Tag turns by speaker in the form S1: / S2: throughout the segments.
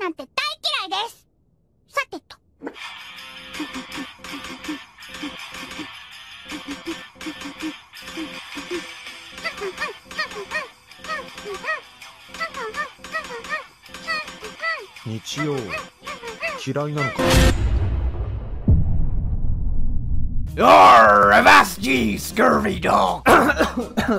S1: なんて大嫌いですさてと。
S2: 日曜嫌いなのか？
S3: Arr, avast ye, scurvy dog!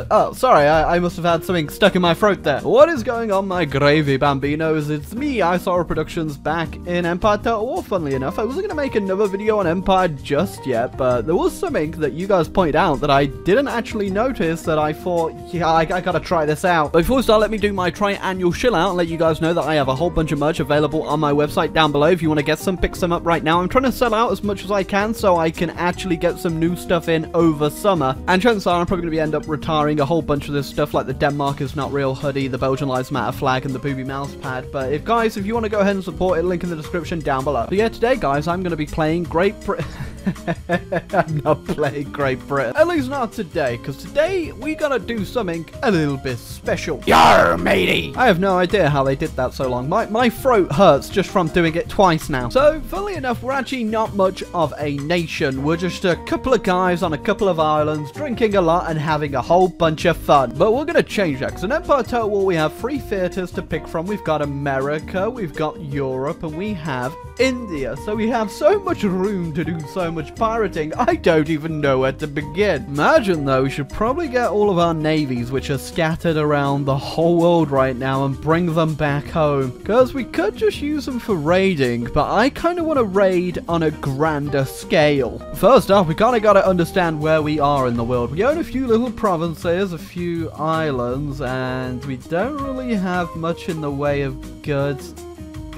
S4: oh, sorry, I, I must have had something stuck in my throat there. What is going on, my gravy bambinos? It's me, iSorrow Productions, back in Empire Total War, funnily enough. I wasn't going to make another video on Empire just yet, but there was something that you guys pointed out that I didn't actually notice that I thought, yeah, I, I gotta try this out. But before we start, let me do my tri-annual chill out and let you guys know that I have a whole bunch of merch available on my website down below. If you want to get some, pick some up right now. I'm trying to sell out as much as I can so I can actually get some new stuff in over summer. And chances are I'm probably going to be end up retiring a whole bunch of this stuff like the Denmark is not real hoodie, the Belgian Lives Matter flag, and the Booby mouse pad. But if guys, if you want to go ahead and support it, link in the description down below. But yeah, today guys, I'm going to be playing Great Britain. I'm not playing Great Britain. At least not today, because today we gotta do something a little bit special.
S3: Yar, matey!
S4: I have no idea how they did that so long. My, my throat hurts just from doing it twice now. So, funnily enough, we're actually not much of a nation. We're just a couple of guys on a couple of islands, drinking a lot and having a whole bunch of fun. But we're gonna change that, because in Empire Total War we have three theaters to pick from. We've got America, we've got Europe, and we have India. So we have so much room to do so much pirating, I don't even know where to begin. Imagine though, we should probably get all of our navies, which are scattered around the whole world right now, and bring them back home. Because we could just use them for raiding, but I kind of want to raid on a grander scale. First off, we kind of got to understand where we are in the world. We own a few little provinces, a few islands, and we don't really have much in the way of goods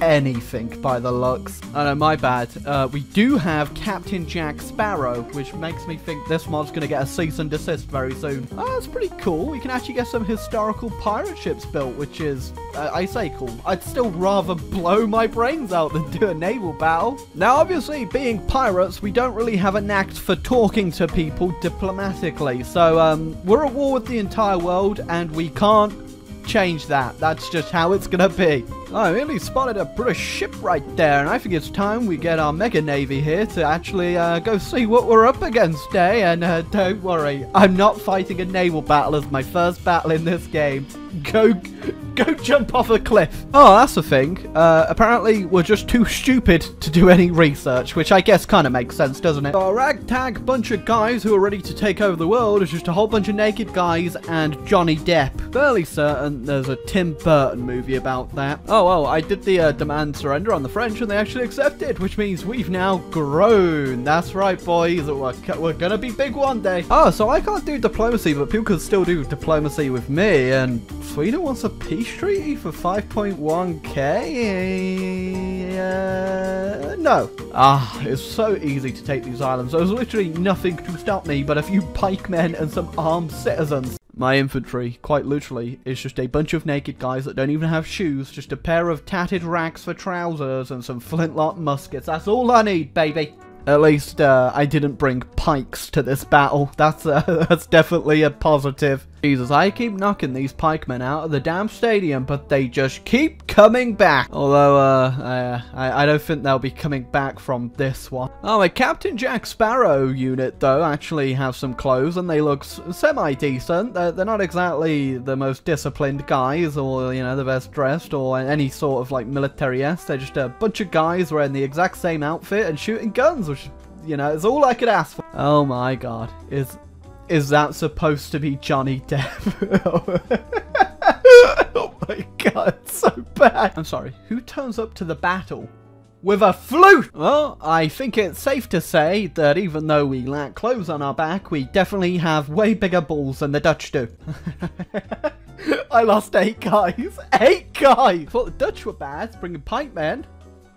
S4: anything by the looks. Oh no, my bad. Uh, we do have Captain Jack Sparrow, which makes me think this mod's going to get a cease and desist very soon. Oh, that's pretty cool. We can actually get some historical pirate ships built, which is, uh, I say cool. I'd still rather blow my brains out than do a naval battle. Now, obviously, being pirates, we don't really have a knack for talking to people diplomatically. So, um, we're at war with the entire world, and we can't change that. That's just how it's gonna be. I really spotted a British ship right there, and I think it's time we get our mega navy here to actually uh, go see what we're up against, eh? And uh, don't worry, I'm not fighting a naval battle as my first battle in this game. Go, go jump off a cliff. Oh, that's the thing. Uh, apparently, we're just too stupid to do any research, which I guess kind of makes sense, doesn't it? A ragtag bunch of guys who are ready to take over the world is just a whole bunch of naked guys and Johnny Depp. Fairly certain there's a Tim Burton movie about that. Oh, well, I did the uh, demand surrender on the French and they actually accepted, which means we've now grown. That's right, boys. We're, we're gonna be big one day. Oh, so I can't do diplomacy, but people can still do diplomacy with me, and Sweden wants a peace treaty for 5.1k? Uh, no. Ah, it's so easy to take these islands. There's literally nothing to stop me but a few pikemen and some armed citizens. My infantry, quite literally, is just a bunch of naked guys that don't even have shoes, just a pair of tattered rags for trousers and some flintlock muskets. That's all I need, baby. At least uh, I didn't bring pikes to this battle. That's uh, that's definitely a positive. Jesus, I keep knocking these pikemen out of the damn stadium, but they just keep coming back. Although, uh, I, I don't think they'll be coming back from this one. Oh, my Captain Jack Sparrow unit, though, actually have some clothes, and they look semi-decent. They're, they're not exactly the most disciplined guys, or, you know, the best dressed, or any sort of, like, military-esque. They're just a bunch of guys wearing the exact same outfit and shooting guns, which, you know, is all I could ask for. Oh my god. Is is that supposed to be Johnny Depp? oh my god, so bad. I'm sorry, who turns up to the battle with a flute? Well, I think it's safe to say that even though we lack clothes on our back, we definitely have way bigger balls than the Dutch do. I lost eight guys. Eight guys! thought the Dutch were bad, bringing pikemen.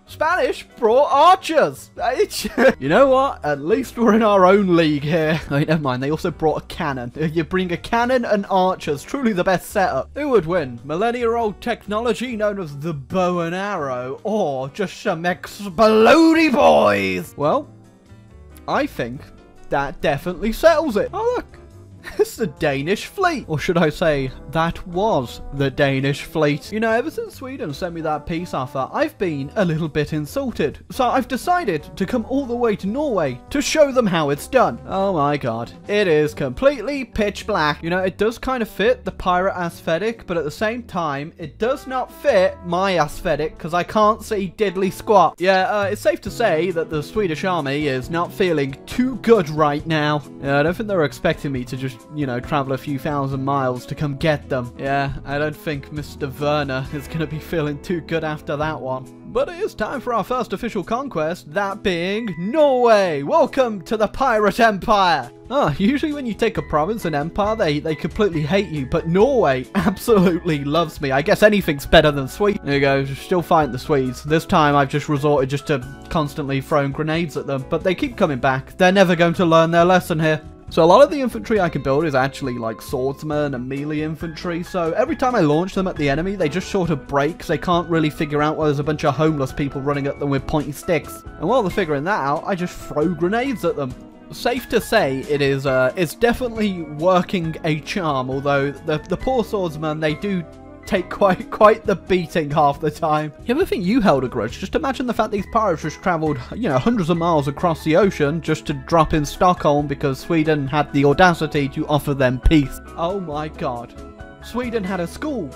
S4: Spanish brought archers. you know what? At least we're in our own league here. Wait, oh, never mind. They also brought a cannon. You bring a cannon and archers. Truly the best setup. Who would win? Millennia-old technology known as the bow and arrow or just some explodey boys? Well, I think that definitely settles it. Oh, look. It's the Danish fleet. Or should I say, that was the Danish fleet. You know, ever since Sweden sent me that peace offer, I've been a little bit insulted. So I've decided to come all the way to Norway to show them how it's done. Oh my god. It is completely pitch black. You know, it does kind of fit the pirate aesthetic, but at the same time, it does not fit my aesthetic because I can't see diddly squat. Yeah, uh, it's safe to say that the Swedish army is not feeling too good right now. Yeah, I don't think they're expecting me to just, you know, travel a few thousand miles to come get them. Yeah, I don't think Mr. Werner is going to be feeling too good after that one. But it is time for our first official conquest, that being Norway! Welcome to the Pirate Empire! Ah, usually when you take a province and empire, they, they completely hate you, but Norway absolutely loves me. I guess anything's better than Sweden. There you go, still fighting the Swedes. This time I've just resorted just to constantly throwing grenades at them, but they keep coming back. They're never going to learn their lesson here. So a lot of the infantry I can build is actually like swordsmen and melee infantry, so every time I launch them at the enemy, they just sort of break they can't really figure out why there's a bunch of homeless people running at them with pointy sticks. And while they're figuring that out, I just throw grenades at them. Safe to say, it is uh, it's definitely working a charm, although the, the poor swordsmen, they do take quite quite the beating half the time. You ever think you held a grudge? Just imagine the fact these pirates just travelled, you know, hundreds of miles across the ocean just to drop in Stockholm because Sweden had the audacity to offer them peace. Oh my god. Sweden had a school.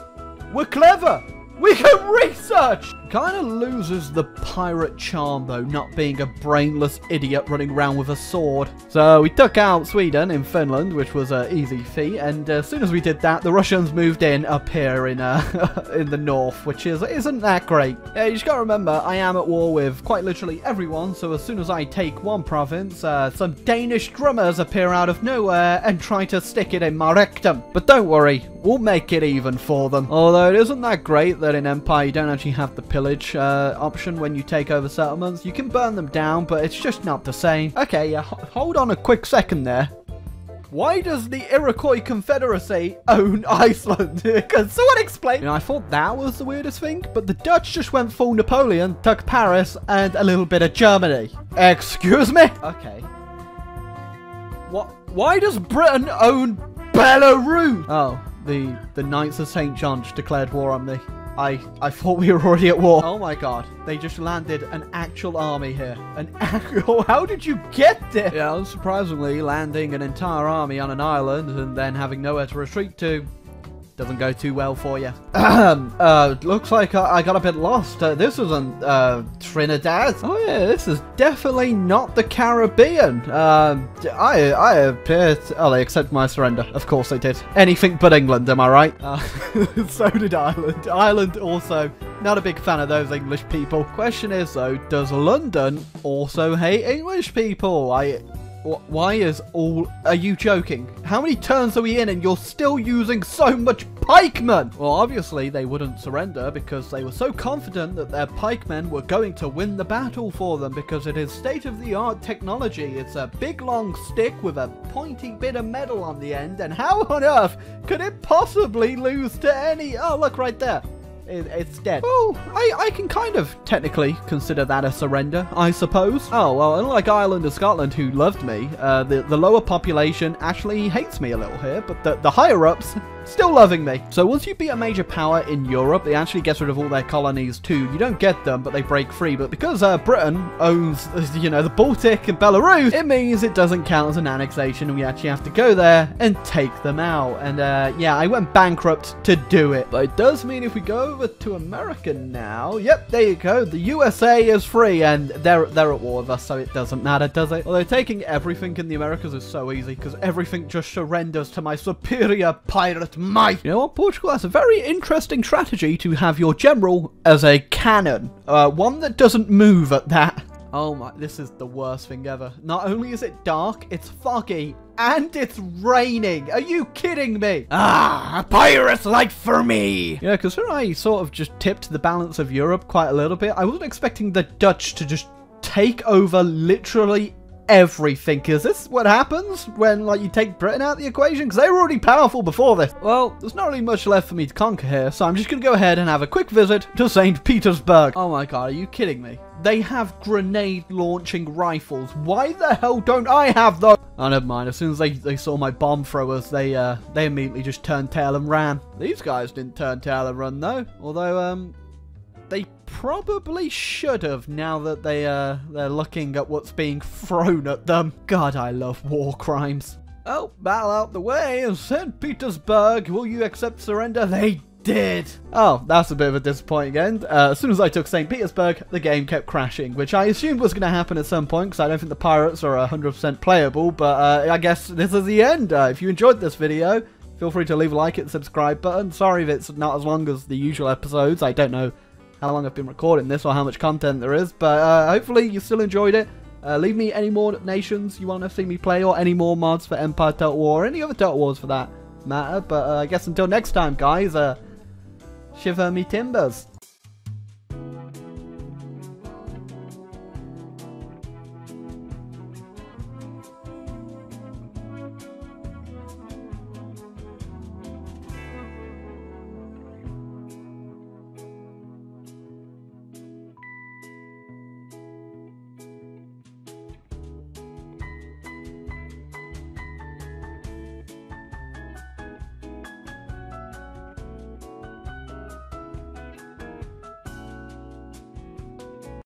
S4: We're clever! We can research! Kind of loses the pirate charm though, not being a brainless idiot running around with a sword. So we took out Sweden in Finland, which was an easy feat, and uh, as soon as we did that, the Russians moved in up here in uh, in the north, which is isn't that great. Yeah, you just gotta remember, I am at war with quite literally everyone, so as soon as I take one province, uh, some Danish drummers appear out of nowhere and try to stick it in my rectum. But don't worry, we'll make it even for them. Although it isn't that great that in Empire you don't actually have the pillage uh, option when you take over settlements. You can burn them down, but it's just not the same. Okay, yeah, hold on a quick second there. Why does the Iroquois Confederacy own Iceland? Can someone explain? You know, I thought that was the weirdest thing, but the Dutch just went full Napoleon, took Paris, and a little bit of Germany. Excuse me? Okay. What? Why does Britain own Belarus? Oh, the the Knights of St. John declared war on me. I, I thought we were already at war. Oh my god. They just landed an actual army here. An actual... Oh, how did you get there? Yeah, unsurprisingly, landing an entire army on an island and then having nowhere to retreat to doesn't go too well for you. uh, looks like I, I, got a bit lost. Uh, this isn't uh, Trinidad. Oh yeah, this is definitely not the Caribbean. Um, I I appear. To, oh, they accept my surrender. Of course they did. Anything but England, am I right? Uh, so did Ireland. Ireland also not a big fan of those English people. Question is though, does London also hate English people? I why is all... Are you joking? How many turns are we in and you're still using so much pikemen? Well, obviously they wouldn't surrender because they were so confident that their pikemen were going to win the battle for them because it is state-of-the-art technology. It's a big long stick with a pointy bit of metal on the end and how on earth could it possibly lose to any... Oh, look right there it, it's dead. Oh, I, I can kind of technically consider that a surrender, I suppose. Oh, well, unlike Ireland and Scotland, who loved me, uh, the, the lower population actually hates me a little here, but the, the higher-ups still loving me. So once you beat a major power in Europe, they actually get rid of all their colonies too. You don't get them, but they break free. But because uh, Britain owns, you know, the Baltic and Belarus, it means it doesn't count as an annexation, and we actually have to go there and take them out. And uh, yeah, I went bankrupt to do it. But it does mean if we go over to America now, yep, there you go. The USA is free, and they're they're at war with us, so it doesn't matter, does it? Although taking everything in the Americas is so easy because everything just surrenders to my superior pirate might. You know what, Portugal has a very interesting strategy to have your general as a cannon. Uh, one that doesn't move at that. Oh my, this is the worst thing ever. Not only is it dark, it's foggy, and it's raining. Are you kidding me?
S3: Ah, a pirate's life for me.
S4: Yeah, because when I sort of just tipped the balance of Europe quite a little bit. I wasn't expecting the Dutch to just take over literally everything. Is this what happens when like you take Britain out of the equation? Because they were already powerful before this. Well, there's not really much left for me to conquer here, so I'm just going to go ahead and have a quick visit to St. Petersburg. Oh my god, are you kidding me? They have grenade launching rifles. Why the hell don't I have those? Oh, never mind. As soon as they, they saw my bomb throwers, they uh they immediately just turned tail and ran. These guys didn't turn tail and run though. Although um probably should have now that they uh they're looking at what's being thrown at them. God, I love war crimes. Oh, battle out the way, St. Petersburg. Will you accept surrender? They did. Oh, that's a bit of a disappointing end. Uh, as soon as I took St. Petersburg, the game kept crashing, which I assumed was going to happen at some point because I don't think the pirates are 100% playable, but uh, I guess this is the end. Uh, if you enjoyed this video, feel free to leave a like and subscribe button. Sorry if it's not as long as the usual episodes. I don't know how long I've been recording this or how much content there is, but uh, hopefully you still enjoyed it. Uh, leave me any more nations you want to see me play or any more mods for Empire Total War or any other Total Wars for that matter. But uh, I guess until next time, guys, uh, shiver me timbers.